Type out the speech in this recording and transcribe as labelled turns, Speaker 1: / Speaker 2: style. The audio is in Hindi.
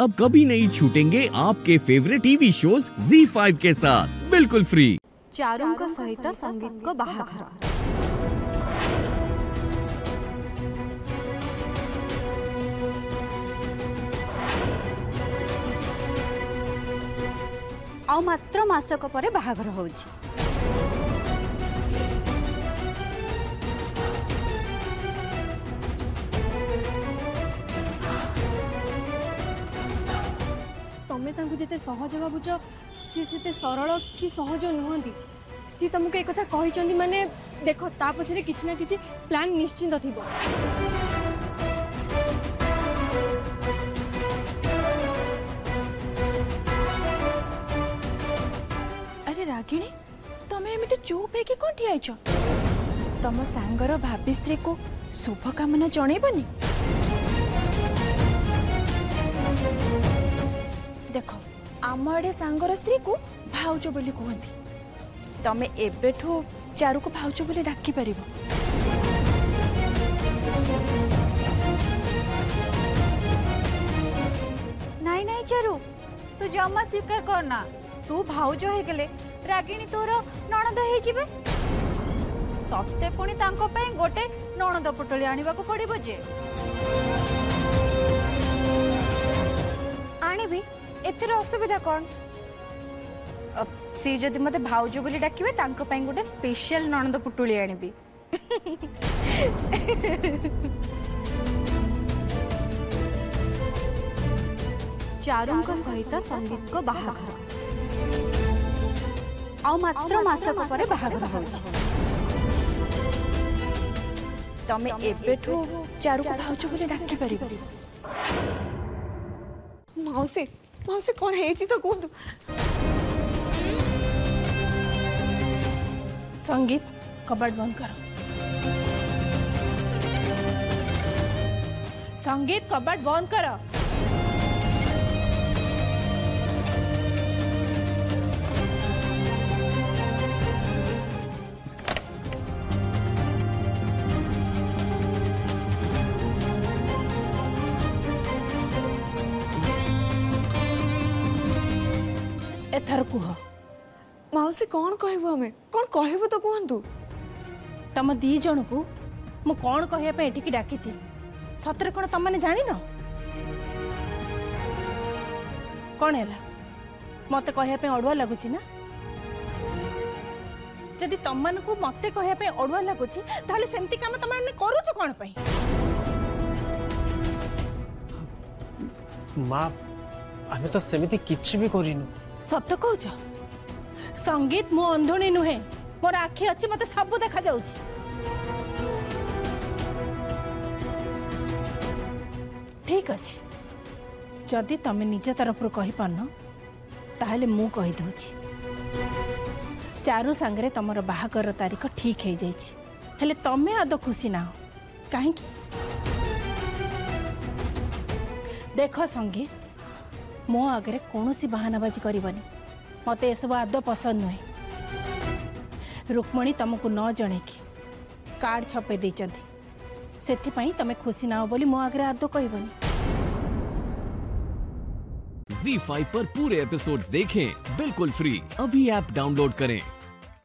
Speaker 1: अब कभी नहीं छूटेंगे आपके फेवरेट टीवी शोज Z5 के साथ बिल्कुल फ्री
Speaker 2: चारों का सहित
Speaker 3: संगीत को बाहर आउ मात्र मासक पर बाहर होची जिते सहज हवा सी से सरल कि सहज नुहत सी तुमको एक मानने देख ता पचर कि
Speaker 4: प्लां निश्चिंत थी अरे रागिणी तुम्हें चुप है कौन ठिया तुम सांगर भाभी स्त्री को शुभकामना जनबनी ଆମ ଆଡ଼େ ସାଙ୍ଗର ସ୍ତ୍ରୀକୁ ଭାଉଜ ବୋଲି କୁହନ୍ତି ତମେ ଏବେଠୁ ଚାରୁକୁ ଭାଉଜ ବୋଲି ଡାକିପାରିବ
Speaker 2: ନାଇଁ ନାଇଁ ଚାରୁ ତୁ ଜମା ସ୍ୱୀକାର କରନା ତୁ ଭାଉଜ ହେଇଗଲେ ରାଗିଣୀ ତୋର ନଣଦ ହେଇଯିବେ ତତେ ପୁଣି ତାଙ୍କ ପାଇଁ ଗୋଟେ ନଣଦ ପୁଟଳି ଆଣିବାକୁ ପଡ଼ିବ ଯେ
Speaker 5: ଆଣିବି ଏଥିରେ ଅସୁବିଧା କ'ଣ ସିଏ ଯଦି ମୋତେ ଭାଉଜ ବୋଲି ଡାକିବେ ତାଙ୍କ ପାଇଁ ଗୋଟେ ସ୍ପେଶାଲ ନଣନ୍ଦ ପୁଟୁଳି ଆଣିବି
Speaker 2: ଚାରୁଙ୍କ ସହିତ ସଙ୍ଗୀତଙ୍କ ବାହାଘର ଆଉ ମାତ୍ର ମାସକ ପରେ ବାହାଘର ହେଉଛି
Speaker 4: ତମେ ଏବେଠୁ ଚାରୁକୁ ଭାଉଜ ବୋଲି ଡାକିପାରିବ
Speaker 3: ମାଉସୀ से कौन ಮಾಂಸೆ ಕೋಣ ಹೇಚಿತ ಕುಂದು
Speaker 6: संगीत कबड़ बंद करो संगीत कबड़ बंद करो
Speaker 3: एथर कह मौसी कौन कहू आम
Speaker 6: कौन कह तो कहतु तुम दीज को मु कौन कहवाई इटिकी डाकि सतरे कौन तम मैंने जान कौन है मत कह अड़ुआ लगुच ना जदि तम मन को मत कह अड़ुआ लगुच कम तुम कर
Speaker 7: माँ आम तो सेमती किसी भी करूँ
Speaker 6: ସତ କହୁଛ ସଙ୍ଗୀତ ମୁଁ ଅନ୍ଧୁଣୀ ନୁହେଁ ମୋର ଆଖି ଅଛି ମତେ ସବୁ ଦେଖାଯାଉଛି ଠିକ ଅଛି ଯଦି ତମେ ନିଜ ତରଫରୁ କହିପାରୁନ ତାହେଲେ ମୁଁ କହିଦେଉଛି ଚାରୁ ସାଙ୍ଗରେ ତମର ବାହାଘର ତାରିଖ ଠିକ ହେଇଯାଇଛି ହେଲେ ତମେ ଆଦ ଖୁସି ନାହ କାହିଁକି ଦେଖ ସଙ୍ଗୀତ मो आगे कौन बाहानाबाजी करनी मत आद पसंद नुहे रुक्मणी तुमको न जनक कार्ड छपे से तुम्हें खुशी ना बोली मो आगे आद कह
Speaker 1: Z5 पर पूरे एपिसोड्स देखें बिल्कुल फ्री अभी ऐप डाउनलोड करें